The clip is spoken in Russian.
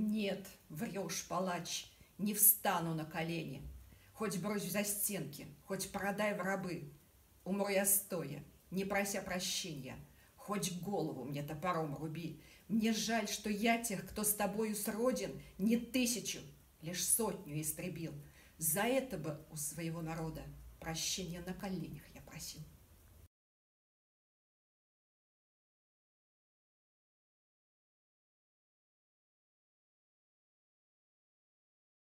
Нет, врешь, палач, не встану на колени. Хоть брось за стенки, хоть продай в рабы. Умру я стоя, не прося прощения. Хоть голову мне топором руби. Мне жаль, что я тех, кто с тобою сроден, не тысячу, лишь сотню истребил. За это бы у своего народа прощения на коленях я.